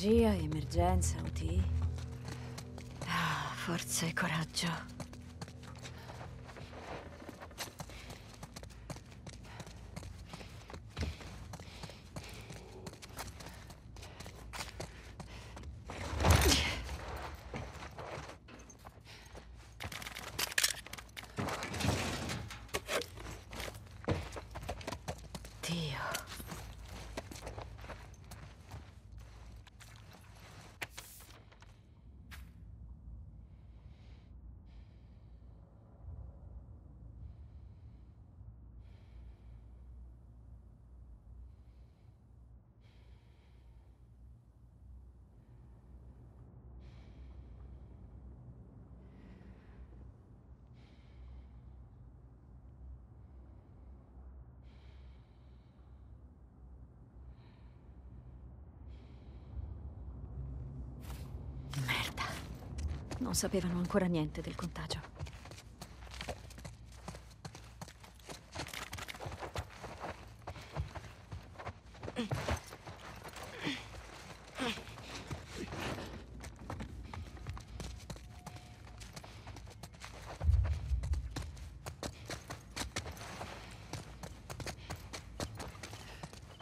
Chirurgia, emergenza, UT. Ah, forza e coraggio. Non sapevano ancora niente del contagio.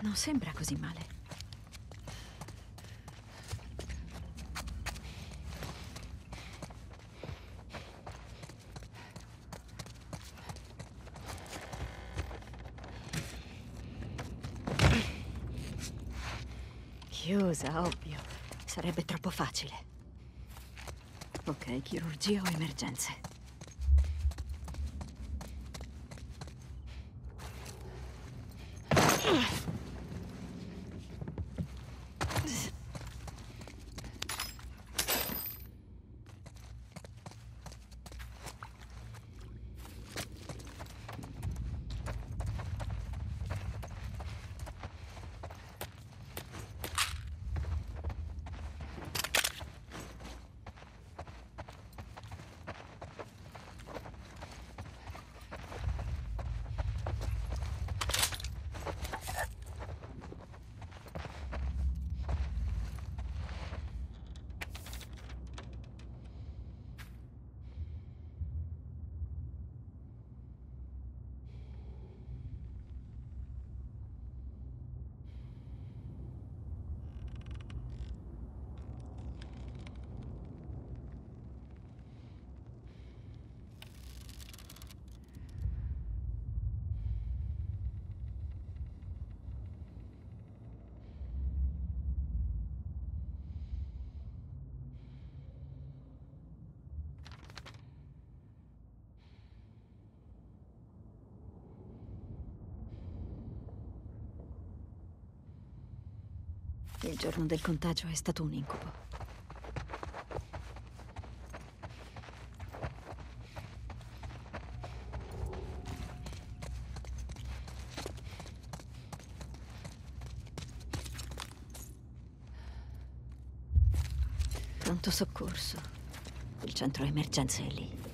Non sembra così male. Chiusa, ovvio. Sarebbe troppo facile. Ok, chirurgia o emergenze? Il giorno del contagio è stato un incubo. Pronto soccorso. Il centro emergenze è lì.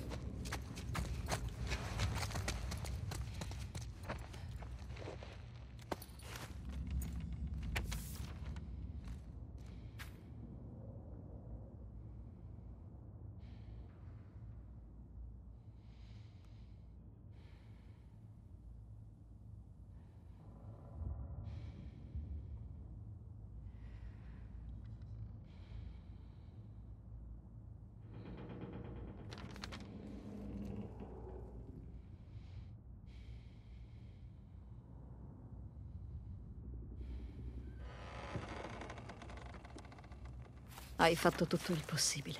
Hai fatto tutto il possibile.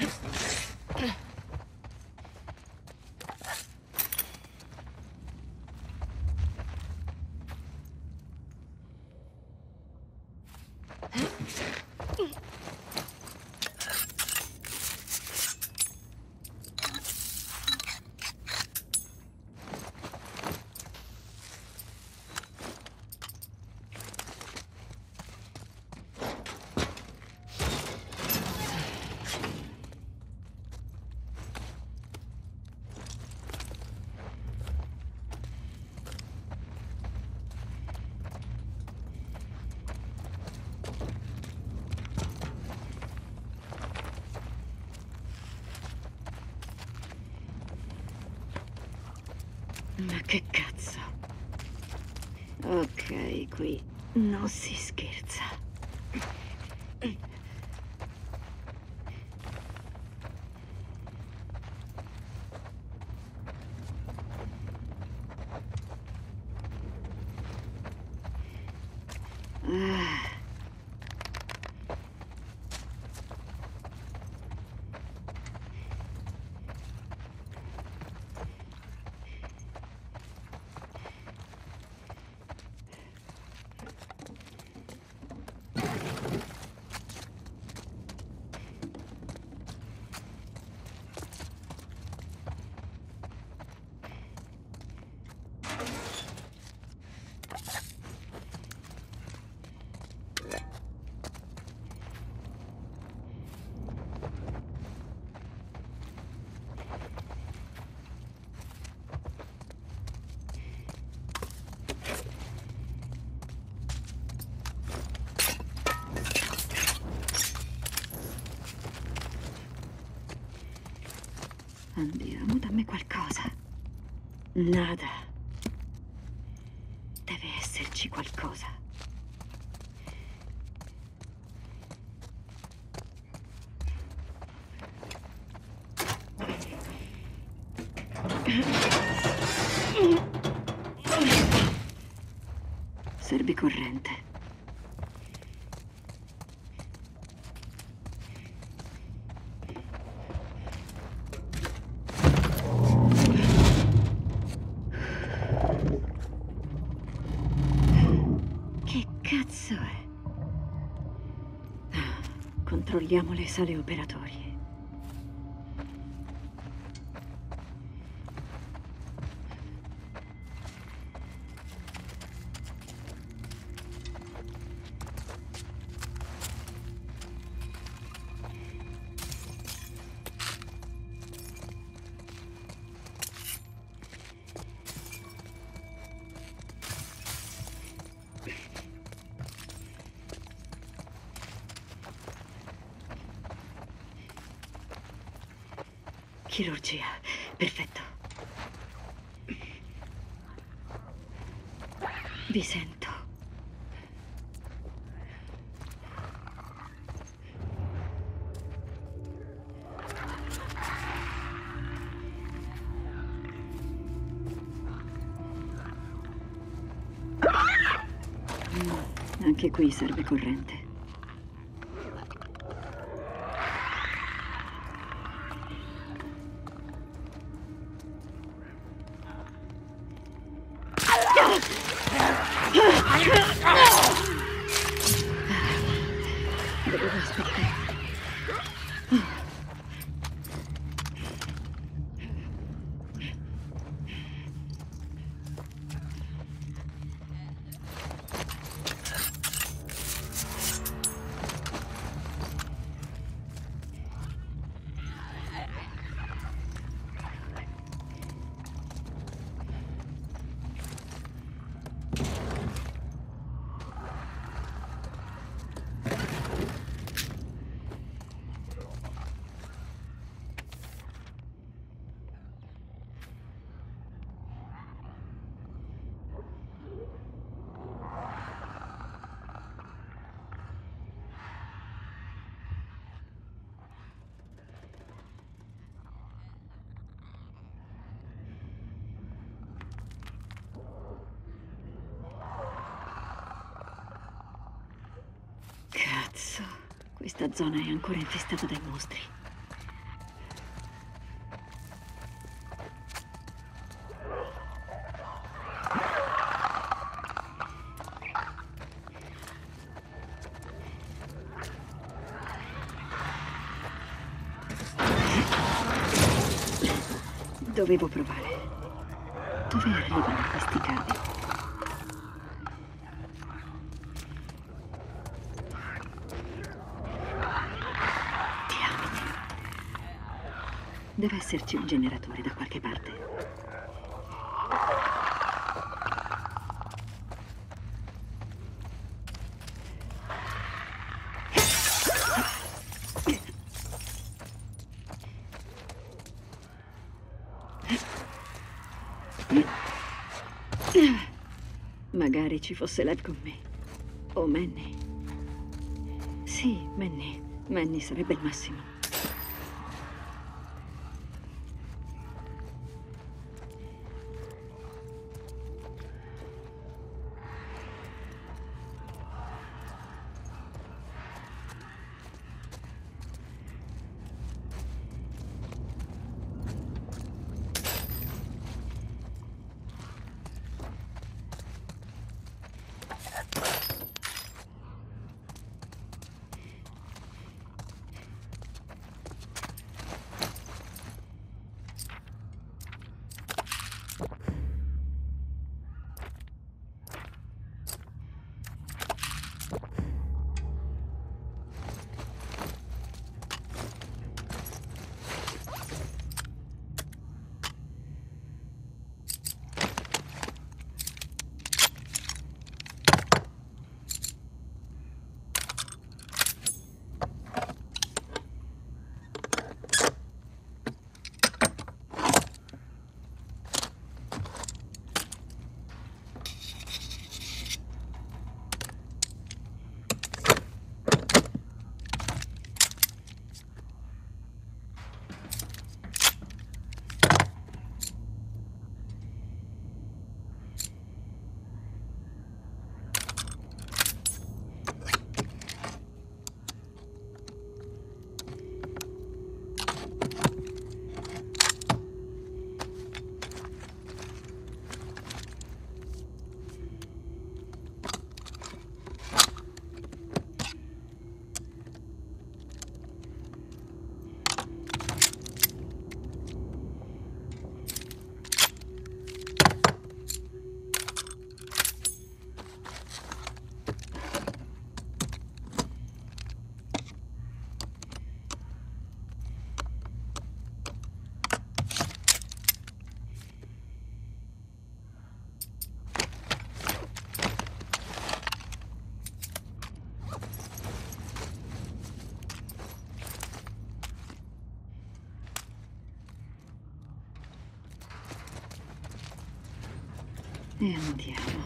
Mm-hmm. Che cazzo? Ok, qui non si scherza. Ah. Andiamo, dammi qualcosa. Nada. Deve esserci qualcosa. Serbi corrente. Che cazzo è? Ah, Controlliamo le sale operatorie. Chirurgia. Perfetto. Vi sento. Mm, Anche qui serve corrente. Cazzo, questa zona è ancora infestata dai mostri. Dovevo provare. Dove arrivano questi cavi? Esserci un generatore da qualche parte. Magari ci fosse Lev con me. O Manny. Sì, Manny. Manny sarebbe il massimo. E andiamo. Sì.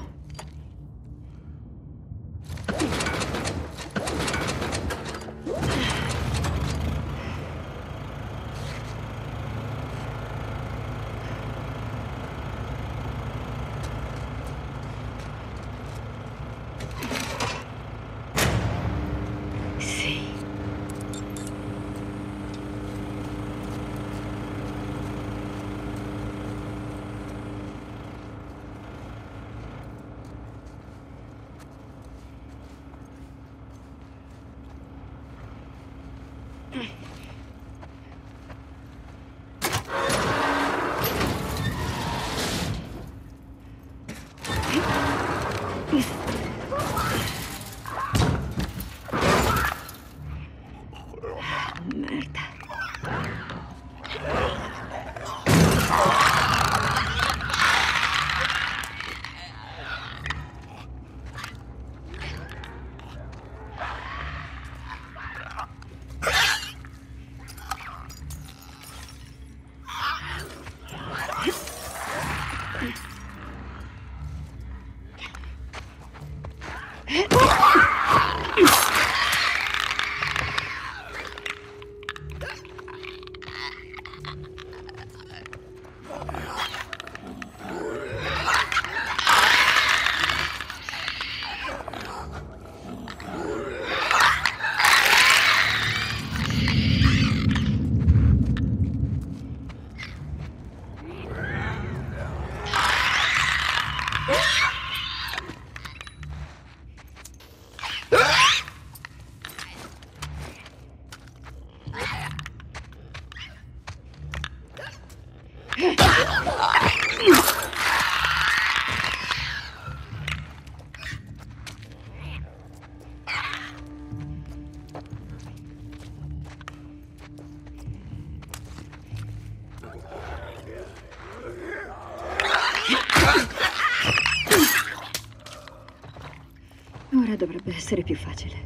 essere più facile.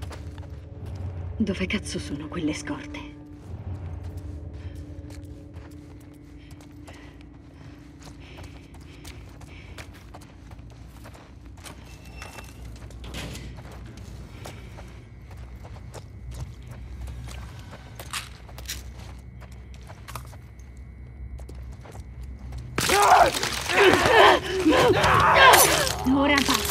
Dove cazzo sono quelle scorte? Ora va.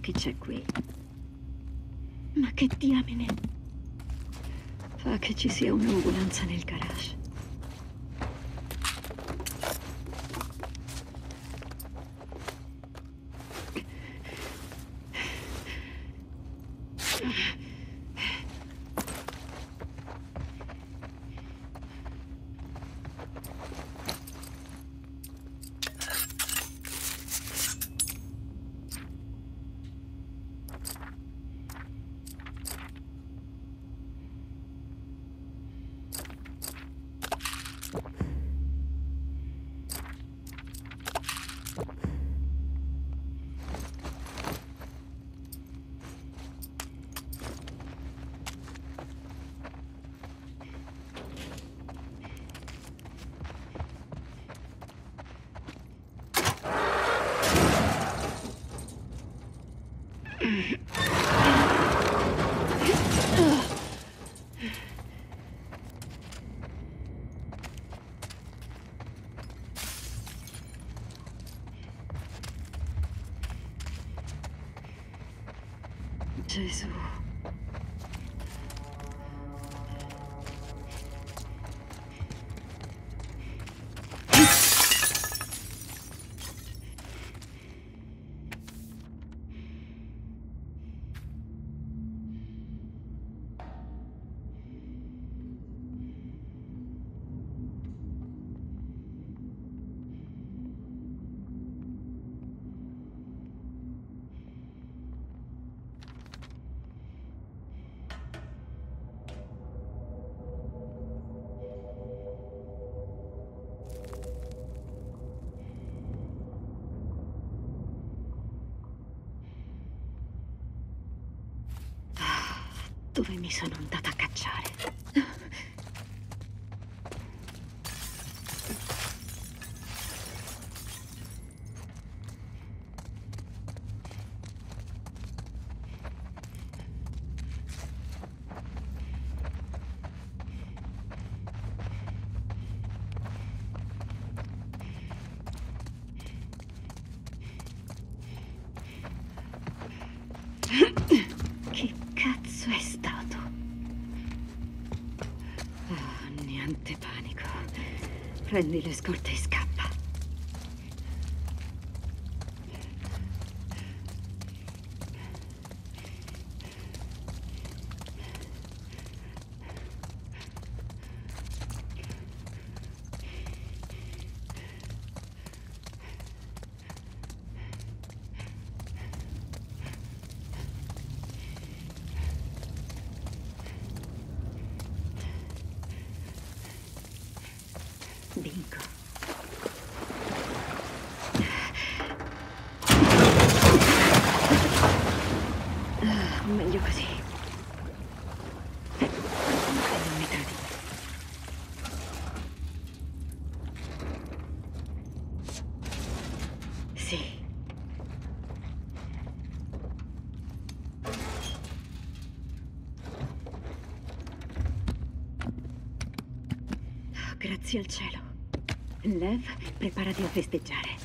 Chi c'è qui. Ma che diamine! Fa che ci sia un'ambulanza nel garage. ちゃいそう。Sono andata a cacciare? Che cazzo è stato? Oh, niente panico. Prendi le scorte e scappa. Bingo. Ah, meglio così. Grazie al cielo. Lev, preparati a festeggiare.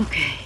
Ok.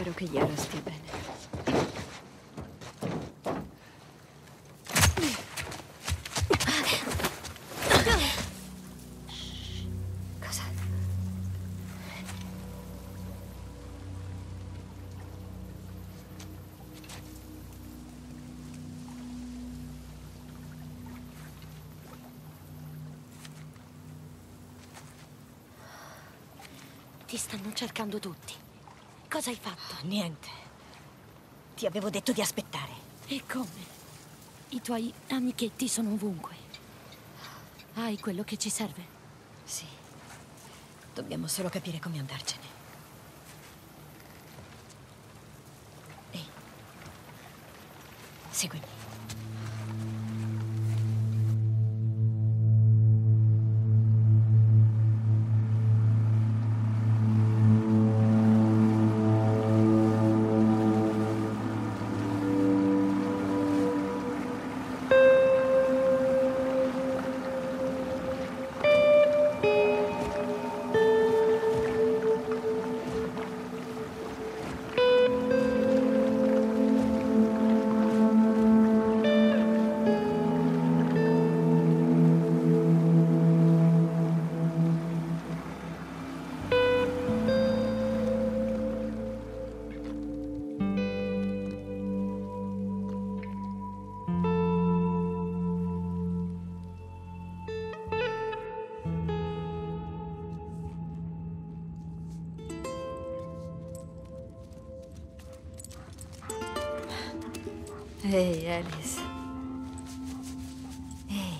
Spero che Yara stia bene. Cosa? Ti stanno cercando tutti. Cosa hai fatto? Niente. Ti avevo detto di aspettare. E come? I tuoi amichetti sono ovunque. Hai quello che ci serve? Sì. Dobbiamo solo capire come andarcene. Ehi. Seguimi. Ehi, Alice. Ehi.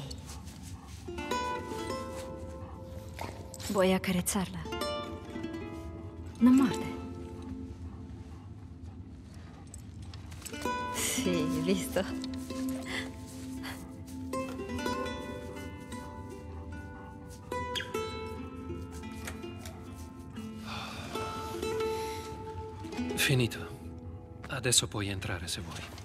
Vuoi accarezzarla? Non morde. Sì, visto. Finito. Adesso puoi entrare se vuoi.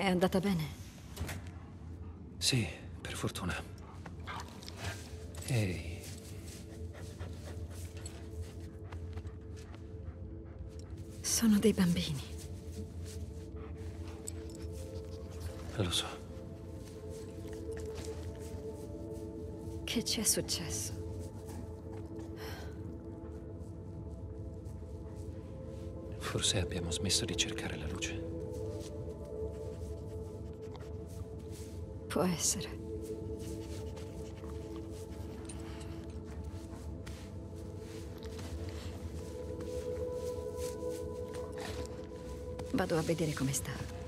È andata bene. Sì, per fortuna. Ehi, Sono dei bambini. lo so. Che ci è successo? Forse abbiamo smesso di cercare la luce. Può essere. Vado a vedere come sta.